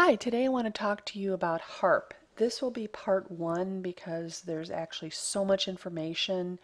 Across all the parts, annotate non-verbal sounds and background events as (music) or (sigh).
Hi, today I want to talk to you about HARP. This will be part one because there's actually so much information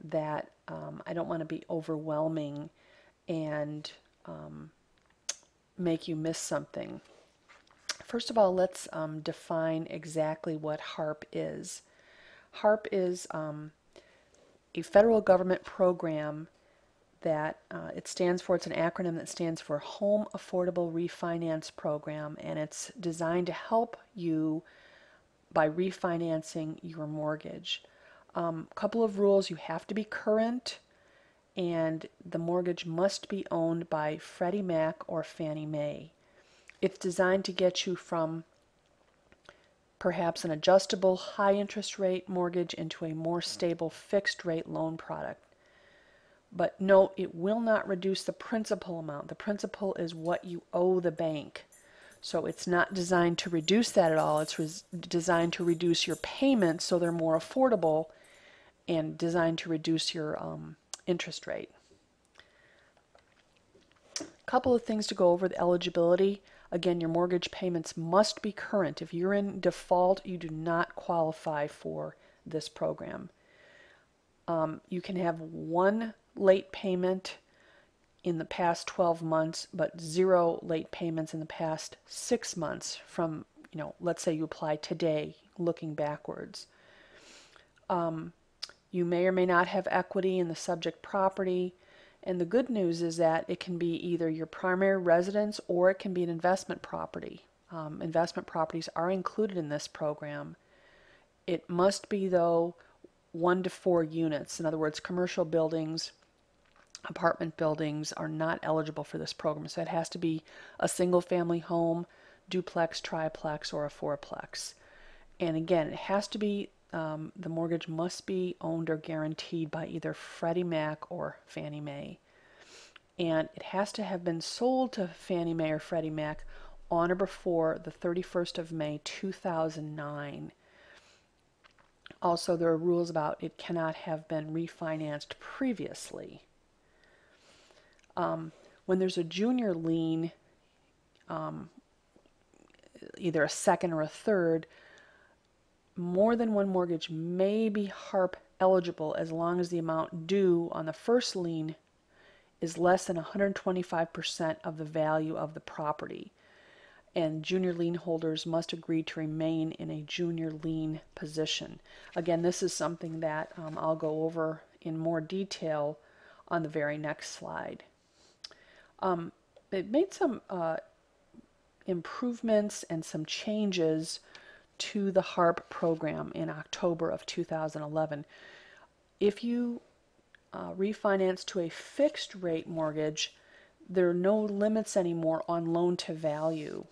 that um, I don't want to be overwhelming and um, make you miss something. First of all, let's um, define exactly what HARP is. HARP is um, a federal government program that uh, it stands for, it's an acronym that stands for Home Affordable Refinance Program, and it's designed to help you by refinancing your mortgage. A um, couple of rules you have to be current, and the mortgage must be owned by Freddie Mac or Fannie Mae. It's designed to get you from perhaps an adjustable high interest rate mortgage into a more stable fixed rate loan product. But note, it will not reduce the principal amount. The principal is what you owe the bank. So it's not designed to reduce that at all. It's designed to reduce your payments so they're more affordable and designed to reduce your um, interest rate. A couple of things to go over the eligibility. Again, your mortgage payments must be current. If you're in default, you do not qualify for this program. Um, you can have one late payment in the past 12 months, but zero late payments in the past six months from, you know, let's say you apply today, looking backwards. Um, you may or may not have equity in the subject property. And the good news is that it can be either your primary residence or it can be an investment property. Um, investment properties are included in this program. It must be, though, one to four units. In other words, commercial buildings apartment buildings are not eligible for this program. So it has to be a single family home, duplex, triplex, or a fourplex. And again, it has to be, um, the mortgage must be owned or guaranteed by either Freddie Mac or Fannie Mae. And it has to have been sold to Fannie Mae or Freddie Mac on or before the 31st of May 2009. Also, there are rules about it cannot have been refinanced previously. Um, when there's a junior lien, um, either a second or a third, more than one mortgage may be HARP eligible as long as the amount due on the first lien is less than 125% of the value of the property. And junior lien holders must agree to remain in a junior lien position. Again, this is something that um, I'll go over in more detail on the very next slide. Um, it made some uh, improvements and some changes to the HARP program in October of 2011. If you uh, refinance to a fixed rate mortgage, there are no limits anymore on loan to value.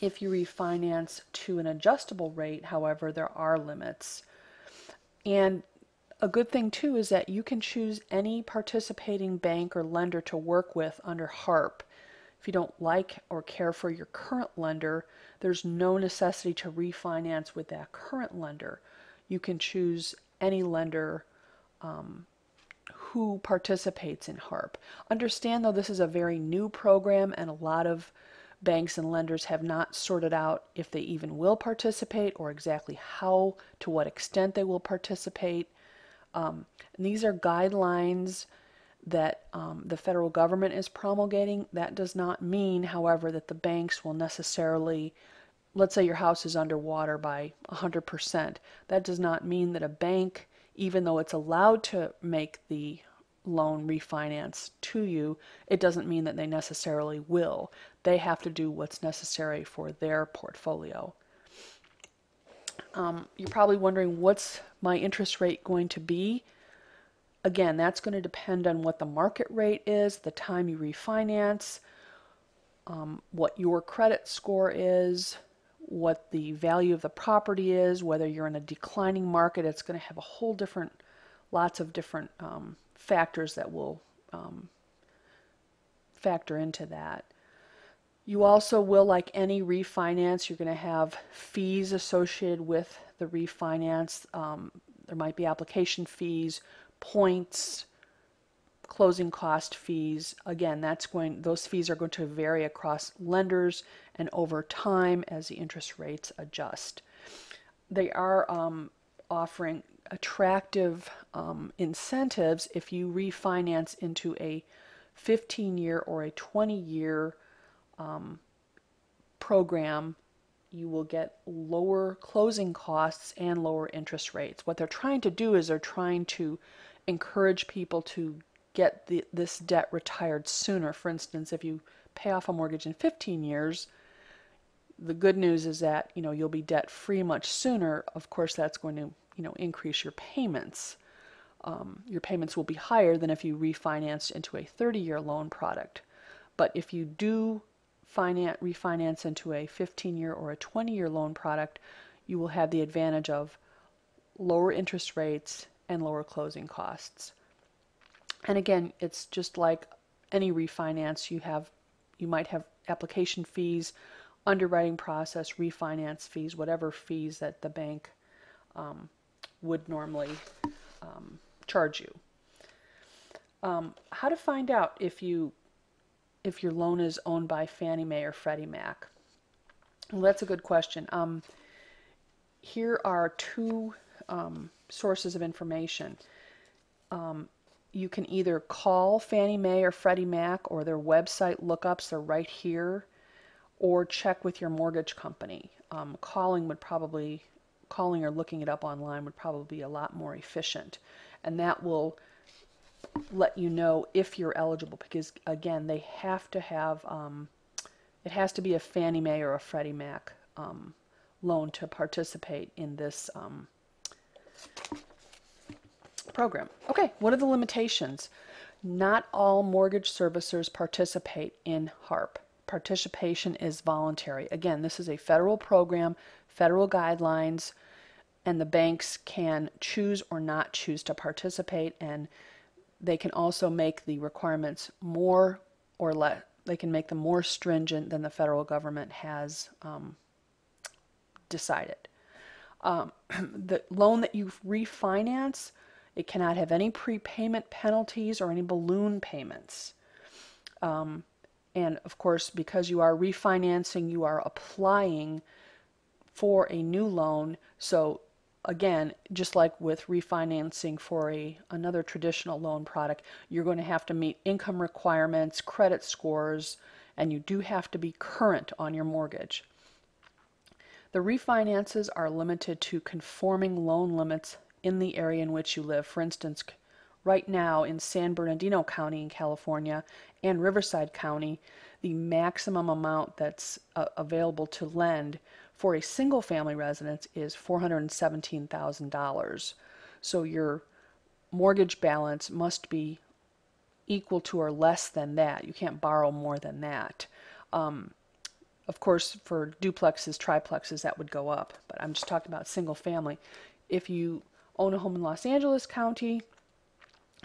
If you refinance to an adjustable rate, however, there are limits. And a good thing too is that you can choose any participating bank or lender to work with under HARP. If you don't like or care for your current lender, there's no necessity to refinance with that current lender. You can choose any lender um, who participates in HARP. Understand though this is a very new program and a lot of banks and lenders have not sorted out if they even will participate or exactly how, to what extent they will participate. Um, these are guidelines that um, the federal government is promulgating. That does not mean, however, that the banks will necessarily, let's say your house is underwater by 100%. That does not mean that a bank, even though it's allowed to make the loan refinance to you, it doesn't mean that they necessarily will. They have to do what's necessary for their portfolio. Um, you're probably wondering what's my interest rate going to be? Again, that's going to depend on what the market rate is, the time you refinance, um, what your credit score is, what the value of the property is, whether you're in a declining market, it's going to have a whole different, lots of different um, factors that will um, factor into that. You also will, like any refinance, you're going to have fees associated with the refinance. Um, there might be application fees, points, closing cost fees, again, that's going, those fees are going to vary across lenders and over time as the interest rates adjust. They are um, offering attractive um, incentives if you refinance into a 15 year or a 20 year um, program you will get lower closing costs and lower interest rates. What they're trying to do is they're trying to encourage people to get the, this debt retired sooner. For instance, if you pay off a mortgage in 15 years, the good news is that you know you'll be debt free much sooner. Of course, that's going to you know increase your payments. Um, your payments will be higher than if you refinanced into a 30-year loan product. But if you do finance, refinance into a 15-year or a 20-year loan product, you will have the advantage of lower interest rates and lower closing costs. And again, it's just like any refinance, you have you might have application fees, underwriting process, refinance fees, whatever fees that the bank um, would normally um, charge you. Um, how to find out if you if your loan is owned by Fannie Mae or Freddie Mac? Well, that's a good question. Um, here are two um, sources of information. Um, you can either call Fannie Mae or Freddie Mac or their website lookups are right here or check with your mortgage company. Um, calling would probably, calling or looking it up online would probably be a lot more efficient. And that will let you know if you're eligible because again they have to have um, it has to be a Fannie Mae or a Freddie Mac um, loan to participate in this um, program. Okay, what are the limitations? Not all mortgage servicers participate in HARP. Participation is voluntary. Again, this is a federal program, federal guidelines, and the banks can choose or not choose to participate, and they can also make the requirements more or less, they can make them more stringent than the federal government has um, decided. Um, (clears throat) the loan that you refinance it cannot have any prepayment penalties or any balloon payments. Um, and of course, because you are refinancing, you are applying for a new loan. So again, just like with refinancing for a another traditional loan product, you're going to have to meet income requirements, credit scores, and you do have to be current on your mortgage. The refinances are limited to conforming loan limits in the area in which you live. For instance, right now in San Bernardino County in California and Riverside County, the maximum amount that's uh, available to lend for a single family residence is $417,000. So your mortgage balance must be equal to or less than that. You can't borrow more than that. Um, of course, for duplexes, triplexes, that would go up, but I'm just talking about single family. If you own a home in Los Angeles County,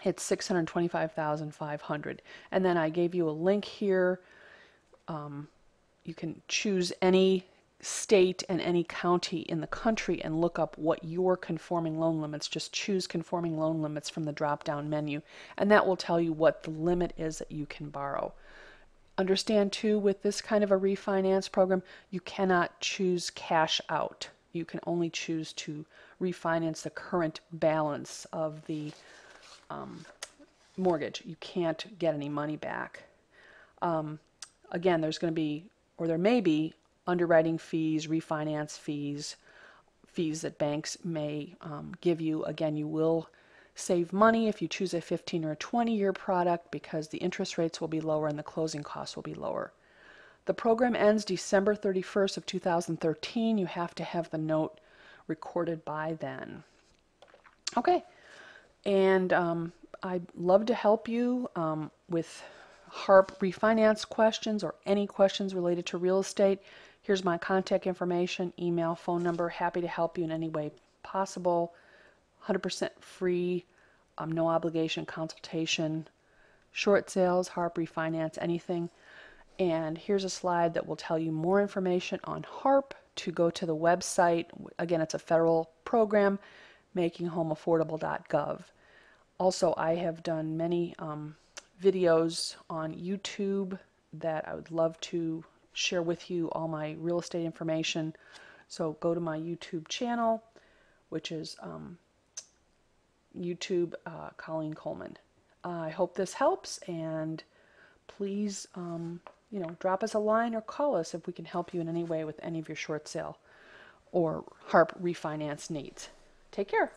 it's 625,500. And then I gave you a link here. Um, you can choose any state and any county in the country and look up what your conforming loan limits. Just choose conforming loan limits from the drop down menu, and that will tell you what the limit is that you can borrow. Understand too, with this kind of a refinance program, you cannot choose cash out you can only choose to refinance the current balance of the um, mortgage. You can't get any money back. Um, again, there's going to be, or there may be, underwriting fees, refinance fees, fees that banks may um, give you. Again, you will save money if you choose a 15 or a 20 year product because the interest rates will be lower and the closing costs will be lower. The program ends December 31st of 2013. You have to have the note recorded by then. Okay, and um, I'd love to help you um, with HARP refinance questions or any questions related to real estate. Here's my contact information, email, phone number. Happy to help you in any way possible. 100% free, um, no obligation consultation. Short sales, HARP refinance, anything. And here's a slide that will tell you more information on HARP to go to the website. Again, it's a federal program, makinghomeaffordable.gov. Also, I have done many um, videos on YouTube that I would love to share with you all my real estate information. So go to my YouTube channel, which is um, YouTube uh, Colleen Coleman. I hope this helps, and please, um, you know, drop us a line or call us if we can help you in any way with any of your short sale or HARP refinance needs. Take care.